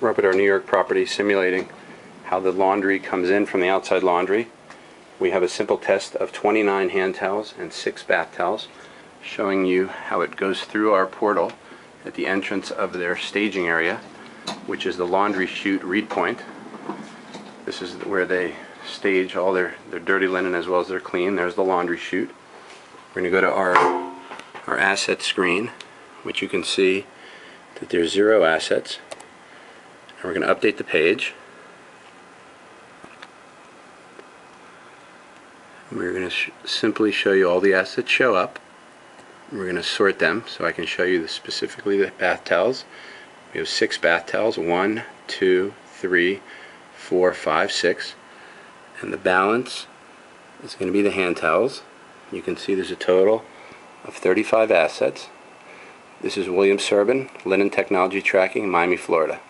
We're up at our New York property simulating how the laundry comes in from the outside laundry. We have a simple test of 29 hand towels and 6 bath towels showing you how it goes through our portal at the entrance of their staging area, which is the laundry chute read point. This is where they stage all their, their dirty linen as well as their clean. There's the laundry chute. We're going to go to our, our asset screen, which you can see that there's zero assets. And we're going to update the page. We're going to sh simply show you all the assets show up. We're going to sort them so I can show you the, specifically the bath towels. We have six bath towels. One, two, three, four, five, six. And the balance is going to be the hand towels. You can see there's a total of 35 assets. This is William Serbin, Linen Technology Tracking, Miami, Florida.